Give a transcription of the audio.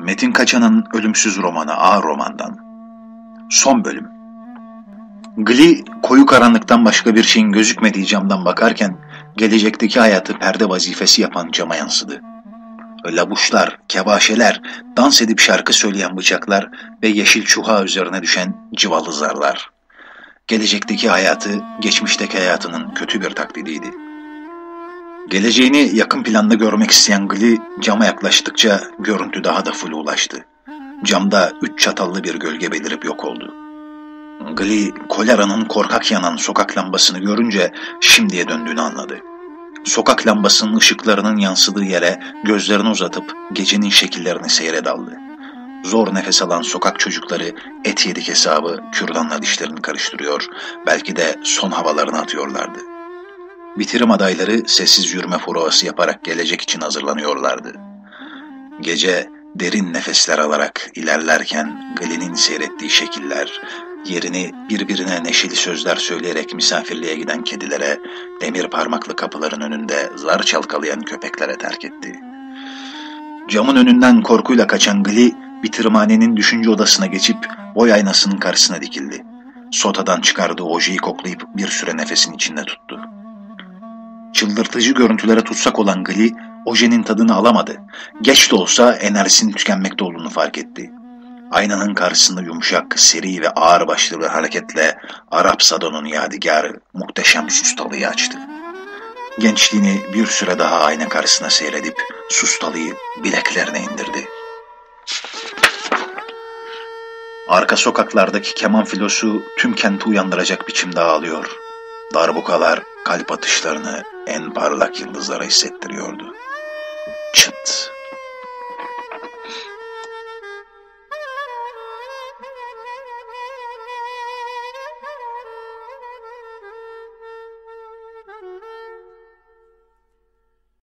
Metin Kaçan'ın ölümsüz romanı A romandan. Son bölüm. Gli koyu karanlıktan başka bir şeyin gözükmediği camdan bakarken gelecekteki hayatı perde vazifesi yapan cama yansıdı. Labuşlar, kebaşeler, dans edip şarkı söyleyen bıçaklar ve yeşil çuha üzerine düşen civalı zarlar. Gelecekteki hayatı geçmişteki hayatının kötü bir taklidiydi. Geleceğini yakın planda görmek isteyen Gli cama yaklaştıkça görüntü daha da ulaştı. Camda üç çatallı bir gölge belirip yok oldu. Gli, koleranın korkak yanan sokak lambasını görünce şimdiye döndüğünü anladı. Sokak lambasının ışıklarının yansıdığı yere gözlerini uzatıp gecenin şekillerini seyre daldı. Zor nefes alan sokak çocukları et yedik hesabı kürdanla dişlerini karıştırıyor, belki de son havalarını atıyorlardı. Bitirim adayları sessiz yürüme provası yaparak gelecek için hazırlanıyorlardı. Gece derin nefesler alarak ilerlerken Glen'in seyrettiği şekiller, yerini birbirine neşeli sözler söyleyerek misafirliğe giden kedilere, demir parmaklı kapıların önünde zar çalkalayan köpeklere terk etti. Camın önünden korkuyla kaçan Gli, bitirmanenin düşünce odasına geçip boy aynasının karşısına dikildi. Sotadan çıkardığı ojeyi koklayıp bir süre nefesin içinde tuttu. Çıldırtıcı görüntülere tutsak olan Gli, ojenin tadını alamadı. Geç de olsa enerjisinin tükenmekte olduğunu fark etti. Aynanın karşısında yumuşak, seri ve ağır başlı bir hareketle Arap Sado'nun yadigarı muhteşem sustalıyı açtı. Gençliğini bir süre daha ayna karşısına seyredip sustalıyı bileklerine indirdi. Arka sokaklardaki keman filosu tüm kenti uyandıracak biçimde ağlıyor. Darbukalar kalp atışlarını en parlak yıldızlara hissettiriyordu. Çıt